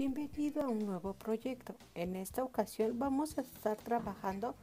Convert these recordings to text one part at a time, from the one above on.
Bienvenido a un nuevo proyecto. En esta ocasión vamos a estar trabajando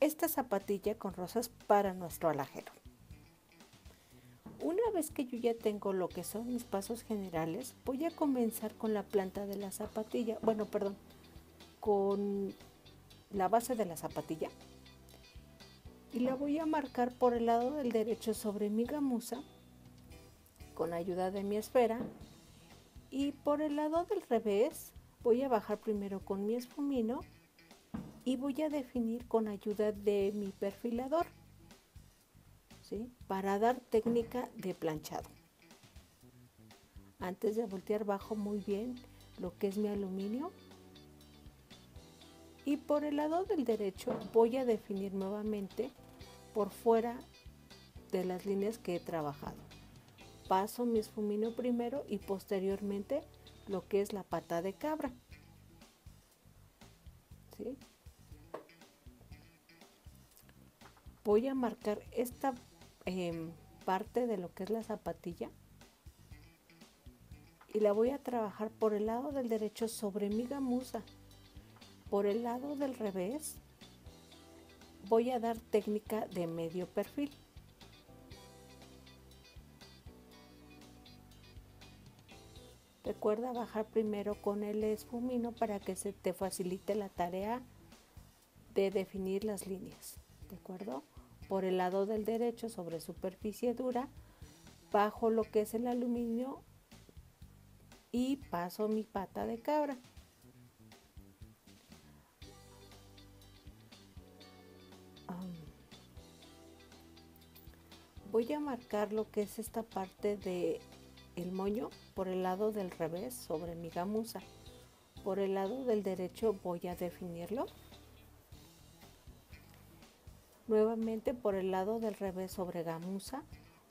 esta zapatilla con rosas para nuestro alajero. Una vez que yo ya tengo lo que son mis pasos generales, voy a comenzar con la planta de la zapatilla. Bueno, perdón, con la base de la zapatilla. Y la voy a marcar por el lado del derecho sobre mi gamuza con ayuda de mi esfera y por el lado del revés voy a bajar primero con mi esfumino y voy a definir con ayuda de mi perfilador ¿sí? para dar técnica de planchado. Antes de voltear bajo muy bien lo que es mi aluminio y por el lado del derecho voy a definir nuevamente por fuera de las líneas que he trabajado paso mi esfumino primero y posteriormente lo que es la pata de cabra. Voy a marcar esta em, parte de lo que es la zapatilla y la voy a trabajar por el lado del derecho sobre mi gamuza. Por el lado del revés voy a dar técnica de medio perfil. Recuerda bajar primero con el esfumino para que se te facilite la tarea de definir las líneas. ¿De acuerdo? Por el lado del derecho sobre superficie dura, bajo lo que es el aluminio y paso mi pata de cabra. voy a marcar lo que es esta parte de el moño por el lado del revés sobre mi gamuza. Por el lado del derecho voy a definirlo. Nuevamente por el lado del revés sobre gamuza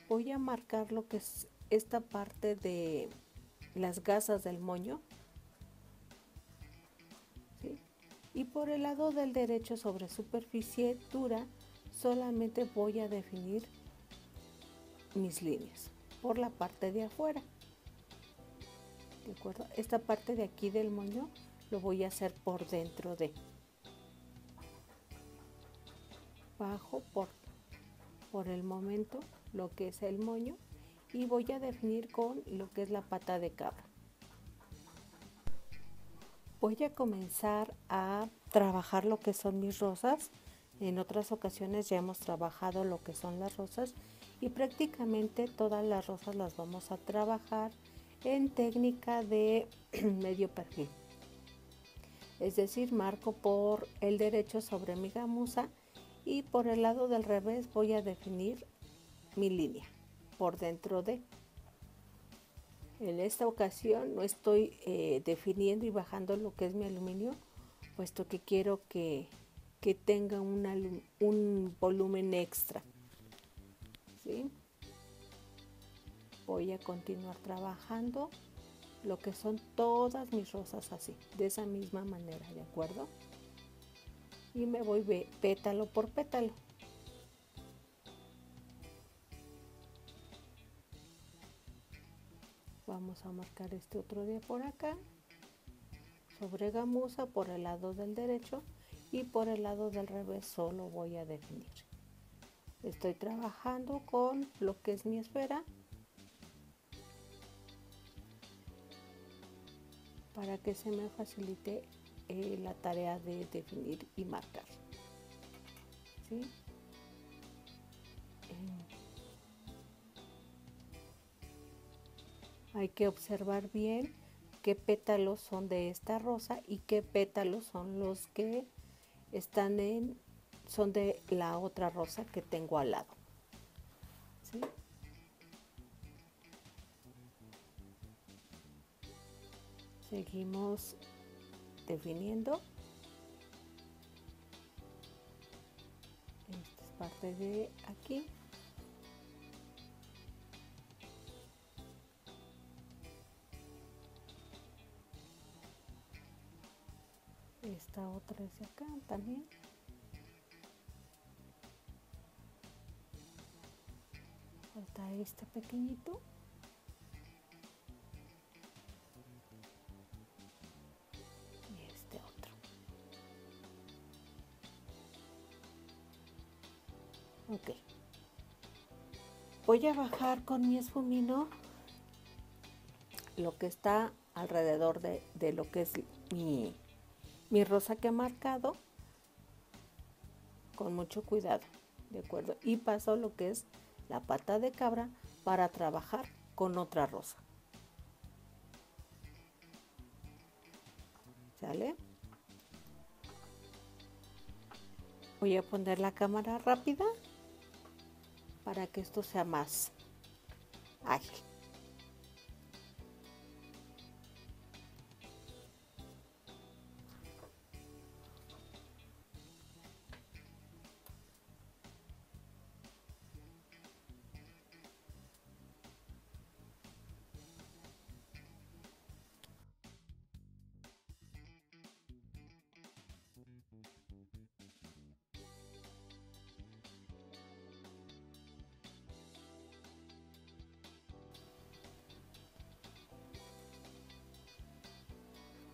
voy a marcar lo que es esta parte de las gasas del moño. Y por el lado del derecho sobre superficie dura solamente voy a definir mis líneas por la parte de afuera. ¿De acuerdo? Esta parte de aquí del moño lo voy a hacer por dentro de. Bajo por, por el momento lo que es el moño y voy a definir con lo que es la pata de cabra. Voy a comenzar a trabajar lo que son mis rosas. En otras ocasiones ya hemos trabajado lo que son las rosas y prácticamente todas las rosas las vamos a trabajar en técnica de medio perfil. Es decir, marco por el derecho sobre mi gamuza y por el lado del revés voy a definir mi línea por dentro de. En esta ocasión no estoy eh, definiendo y bajando lo que es mi aluminio, puesto que quiero que, tenga un volumen extra. Voy a continuar trabajando lo que son todas mis rosas así, de esa misma manera, ¿de acuerdo? Y me voy pétalo por pétalo. Vamos a marcar este otro día por acá, sobre gamuza por el lado del derecho y por el lado del revés solo voy a definir estoy trabajando con lo que es mi esfera para que se me facilite eh, la tarea de definir y marcar. Eh, hay que observar bien qué pétalos son de esta rosa y qué pétalos son los que están en son de la otra rosa que tengo al lado. Seguimos definiendo. Esta es parte de aquí. Esta otra es de acá también. este pequeñito. Y este otro. Ok. Voy a bajar con mi esfumino lo que está alrededor de, de lo que es mi, mi rosa que he marcado con mucho cuidado, ¿de acuerdo? Y paso lo que es la pata de cabra para trabajar con otra rosa. ¿Sale? Voy a poner la cámara rápida para que esto sea más ágil.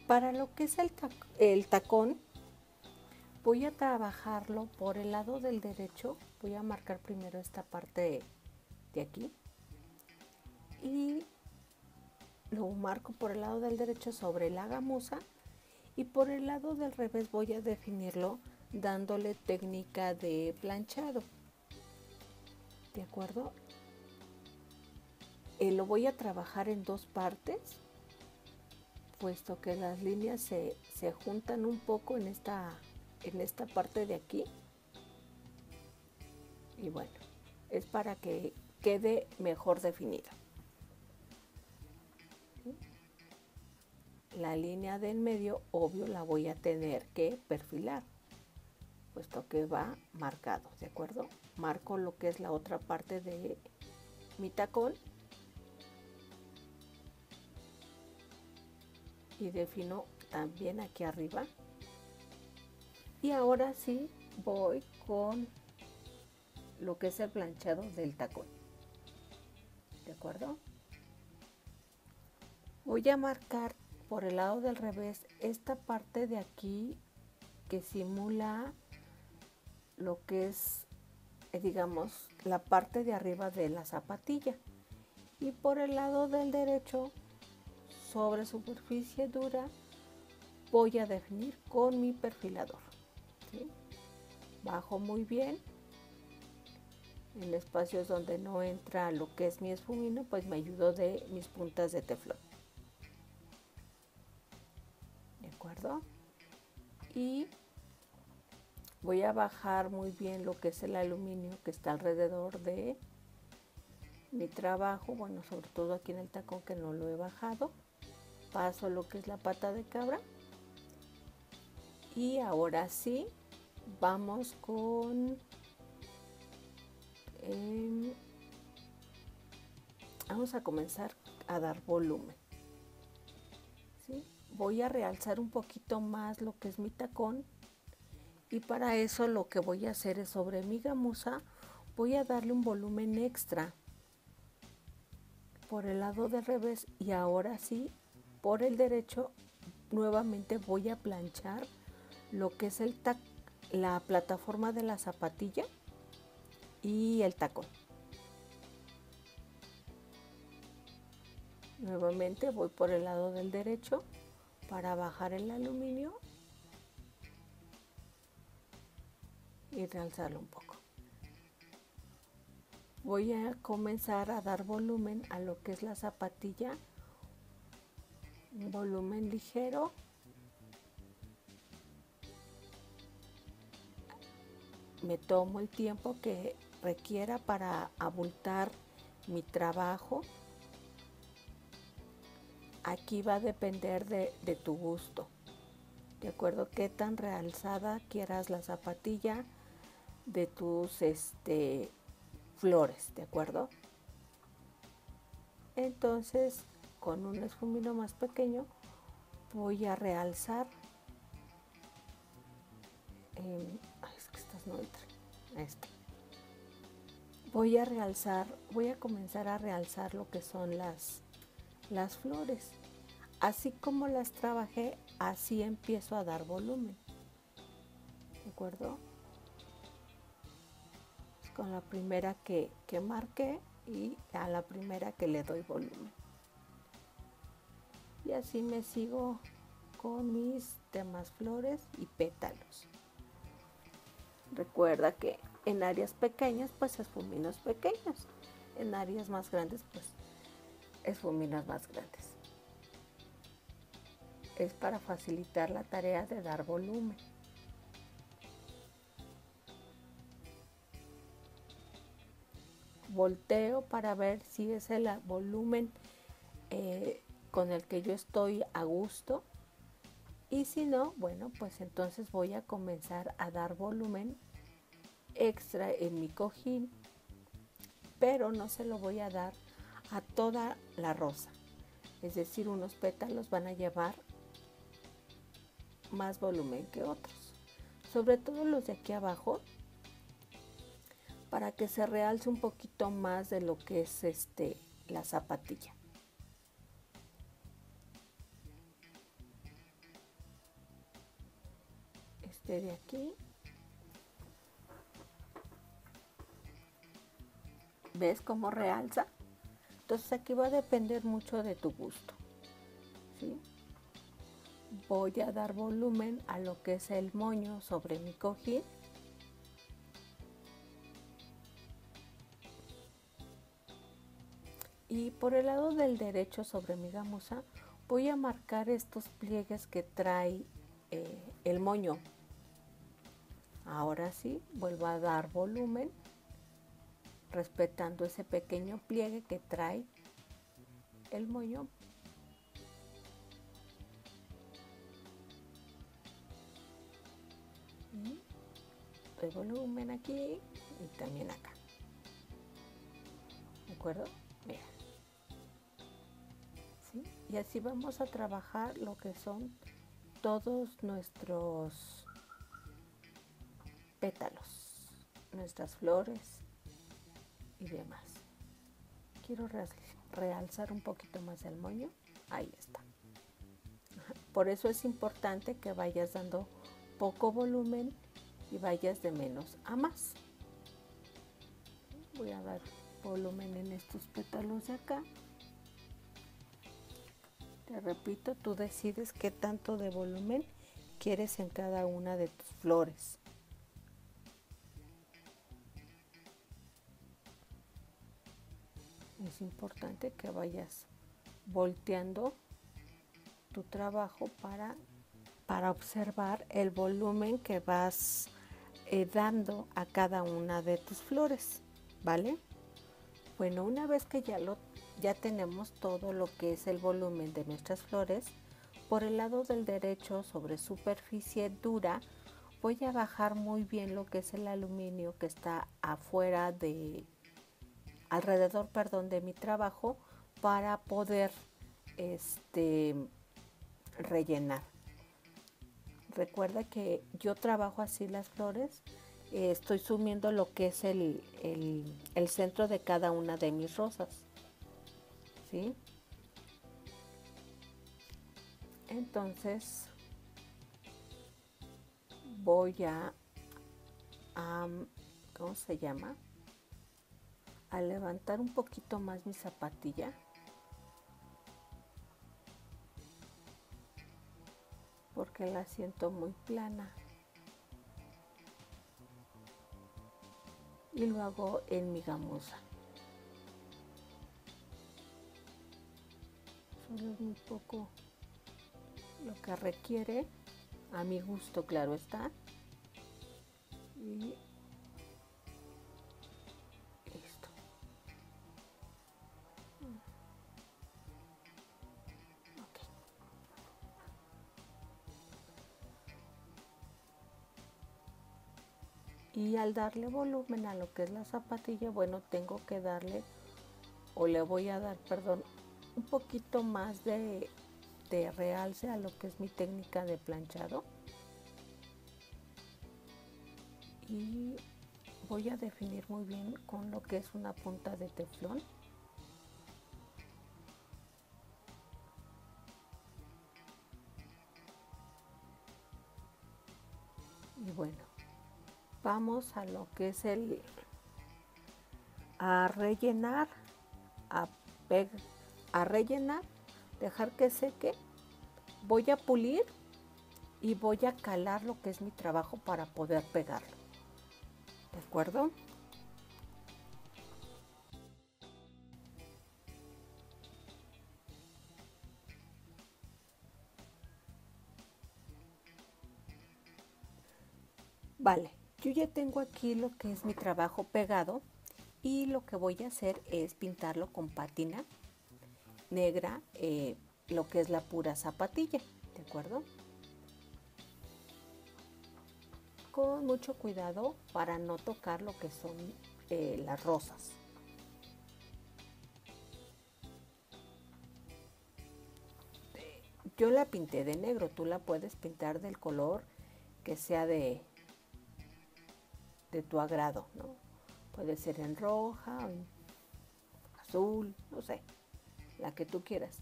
Para lo que es el, el tacón, voy a trabajarlo por el lado del derecho. Voy a marcar primero esta parte de aquí. Y lo marco por el lado del derecho sobre la gamuza. Y por el lado del revés voy a definirlo dándole técnica de planchado. ¿De acuerdo? Eh, lo voy a trabajar en dos partes puesto que las líneas se, juntan un poco en esta, en esta parte de aquí. Y bueno, es para que quede mejor definida. La línea del medio, obvio, la voy a tener que perfilar, puesto que va marcado, ¿de acuerdo? Marco lo que es la otra parte de mi tacón y defino también aquí arriba. Y ahora sí voy con lo que es el planchado del tacón. De acuerdo voy a marcar por el lado del revés esta parte de aquí que simula lo que es eh, digamos la parte de arriba de la zapatilla. Y por el lado del derecho sobre superficie dura voy a definir con mi perfilador. Bajo muy bien. En espacios donde no entra lo que es mi esfumino, pues me ayudo de mis puntas de teflón. ¿De acuerdo? Y voy a bajar muy bien lo que es el aluminio que está alrededor de mi trabajo, bueno, sobre todo aquí en el tacón que no lo he bajado paso lo que es la pata de cabra. Y ahora sí vamos con em, vamos a comenzar a dar volumen voy a realzar un poquito más lo que es mi tacón y para eso lo que voy a hacer es sobre mi gamuza voy a darle un volumen extra por el lado de revés y ahora sí por el derecho nuevamente voy a planchar lo que es el la plataforma de la zapatilla y el tacón. Nuevamente voy por el lado del derecho para bajar el aluminio y realzarlo un poco. Voy a comenzar a dar volumen a lo que es la zapatilla volumen ligero. Me tomo el tiempo que requiera para abultar mi trabajo. Aquí va a depender de, de, tu gusto. De acuerdo qué tan realzada quieras la zapatilla de tus este flores de acuerdo entonces con un esfumino más pequeño voy a realzar. Eh, es que estas no entran. Este. voy a realzar voy a comenzar a realzar lo que son las las flores. Así como las trabajé así empiezo a dar volumen. De acuerdo con la primera que, que marqué y a la primera que le doy volumen. Y así me sigo con mis demás flores y pétalos. Recuerda que en áreas pequeñas pues esfuminos pequeños, en áreas más grandes pues esfuminos más grandes. Es para facilitar la tarea de dar volumen. volteo para ver si es el volumen eh, con el que yo estoy a gusto. Y si no, bueno, pues entonces voy a comenzar a dar volumen extra en mi cojín, pero no se lo voy a dar a toda la rosa. Es decir, unos pétalos van a llevar más volumen que otros. Sobre todo los de aquí abajo, para que se realce un poquito más de lo que es este la zapatilla. Este de aquí. ¿Ves cómo realza? Entonces aquí va a depender mucho de tu gusto. Voy a dar volumen a lo que es el moño sobre mi cojín y por el lado del derecho sobre mi gamuza voy a marcar estos pliegues que trae eh, el moño ahora sí vuelvo a dar volumen respetando ese pequeño pliegue que trae el moño. Y doy volumen aquí y también acá. ¿de acuerdo? y así vamos a trabajar lo que son todos nuestros pétalos, nuestras flores y demás. Quiero realzar un poquito más el moño. Ahí está. Por eso es importante que vayas dando poco volumen y vayas de menos a más. Voy a dar volumen en estos pétalos de acá. Te repito, tú decides qué tanto de volumen quieres en cada una de tus flores. Importante que vayas volteando tu trabajo para, para observar el volumen que vas eh, dando a cada una de tus flores, ¿vale? Bueno, una vez que ya lo ya tenemos todo lo que es el volumen de nuestras flores. Por el lado del derecho sobre superficie dura voy a bajar muy bien lo que es el aluminio que está afuera de alrededor perdón de mi trabajo para poder este rellenar recuerda que yo trabajo así las flores eh, estoy sumiendo lo que es el, el centro de cada una de mis rosas entonces voy a, ¿cómo se llama? A levantar un poquito más mi zapatilla. Porque la siento muy plana. Y lo hago en mi gamuza. es muy poco lo que requiere, a mi gusto, claro está. Y Y al darle volumen a lo que es la zapatilla, bueno, tengo que darle, o le voy a dar, perdón, un poquito más de, realce a lo que es mi técnica de planchado. Y voy a definir muy bien con lo que es una punta de teflón. Vamos a lo que es el a rellenar, a, a rellenar, dejar que seque. Voy a pulir y voy a calar lo que es mi trabajo para poder pegarlo. ¿De acuerdo? Vale, yo ya tengo aquí lo que es mi trabajo pegado y lo que voy a hacer es pintarlo con pátina negra, eh, lo que es la pura zapatilla, ¿de acuerdo? Con mucho cuidado para no tocar lo que son eh, las rosas. Yo la pinté de negro, tú la puedes pintar del color que sea de, de tu agrado, ¿no? Puede ser en roja, azul, no sé, la que tú quieras.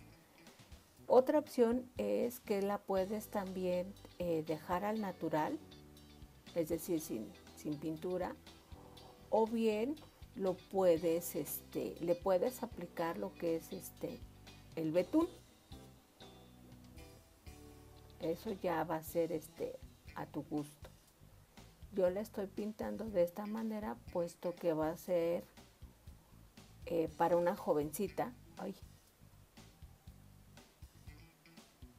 Otra opción es que la puedes también eh, dejar al natural, es decir, sin, sin, pintura, o bien lo puedes, este, le puedes aplicar lo que es este, el betún. Eso ya va a ser este, a tu gusto yo la estoy pintando de esta manera puesto que va a ser eh, para una jovencita.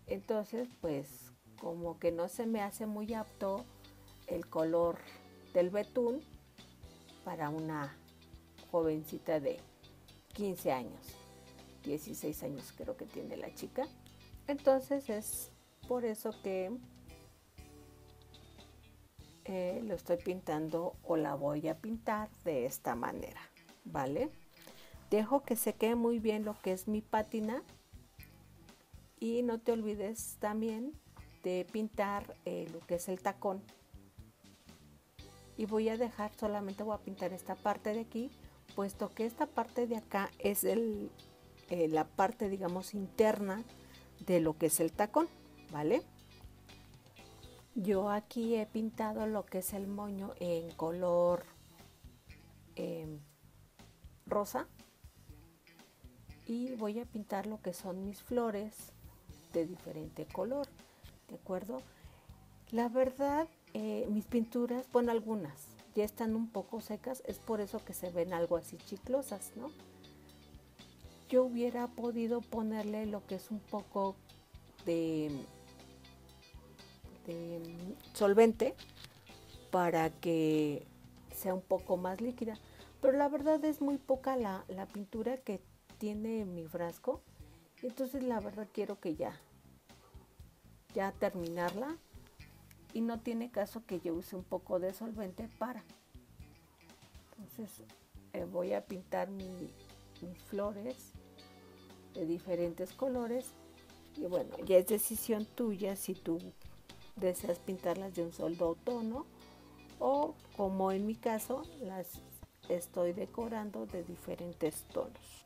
Entonces pues como que no se me hace muy apto el color del betún para una jovencita de 15 años 16 años creo que tiene la chica. Entonces es por eso que eh, lo estoy pintando o la voy a pintar de esta manera, ¿vale? Dejo que se quede muy bien lo que es mi pátina y no te olvides también de pintar eh, lo que es el tacón. Y voy a dejar, solamente voy a pintar esta parte de aquí, puesto que esta parte de acá es el, eh, la parte, digamos, interna de lo que es el tacón, ¿vale? Yo aquí he pintado lo que es el moño en color em, rosa y voy a pintar lo que son mis flores de diferente color, ¿de acuerdo? La verdad, eh, mis pinturas, bueno, algunas ya están un poco secas, es por eso que se ven algo así chiclosas, ¿no? Yo hubiera podido ponerle lo que es un poco de este, solvente para que sea un poco más líquida. Pero la verdad es muy poca la, pintura que tiene mi frasco. Entonces la verdad quiero que ya, ya terminarla. Y no tiene caso que yo use un poco de solvente para. Entonces eh, voy a pintar mis flores de diferentes colores. Y bueno, ya es decisión tuya si tú deseas pintarlas de un solo tono o como en mi caso las estoy decorando de diferentes tonos.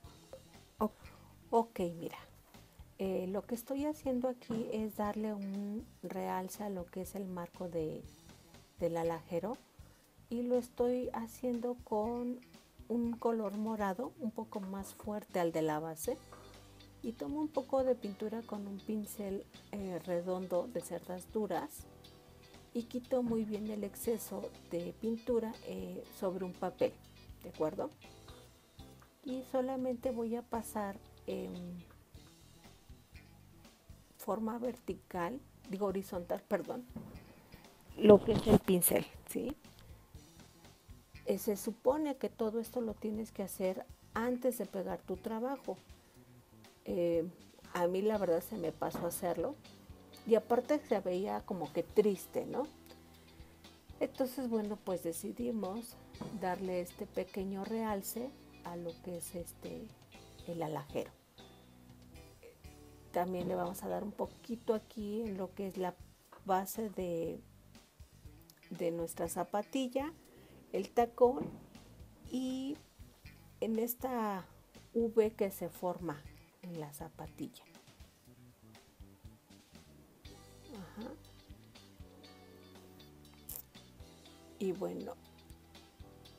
Ok, mira, eh, lo que estoy haciendo aquí es darle un realce a lo que es el marco de, del alajero y lo estoy haciendo con un color morado un poco más fuerte al de la base y tomo un poco de pintura con un pincel eh, redondo de cerdas duras y quito muy bien el exceso de pintura eh, sobre un papel, ¿de acuerdo? Y solamente voy a pasar en forma vertical, digo horizontal, perdón, lo que es el pincel, ¿sí? Eh, se supone que todo esto lo tienes que hacer antes de pegar tu trabajo. Eh, a mí la verdad se me pasó hacerlo y aparte se veía como que triste, ¿no? Entonces, bueno, pues decidimos darle este pequeño realce a lo que es este el alajero. También le vamos a dar un poquito aquí en lo que es la base de, de nuestra zapatilla, el tacón y en esta V que se forma la zapatilla. Y bueno,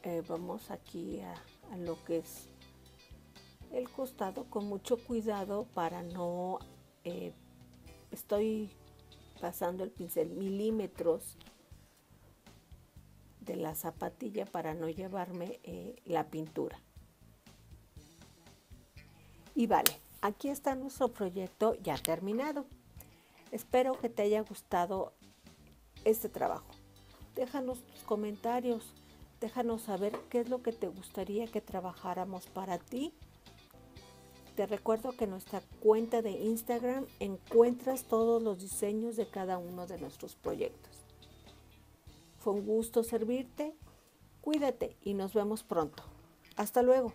eh, vamos aquí a, a lo que es el costado con mucho cuidado para no eh, estoy pasando el pincel milímetros de la zapatilla para no llevarme eh, la pintura. Y vale aquí está nuestro proyecto ya terminado espero que te haya gustado este trabajo déjanos tus comentarios déjanos saber qué es lo que te gustaría que trabajáramos para ti te recuerdo que en nuestra cuenta de Instagram encuentras todos los diseños de cada uno de nuestros proyectos. Fue un gusto servirte, cuídate y nos vemos pronto. Hasta luego.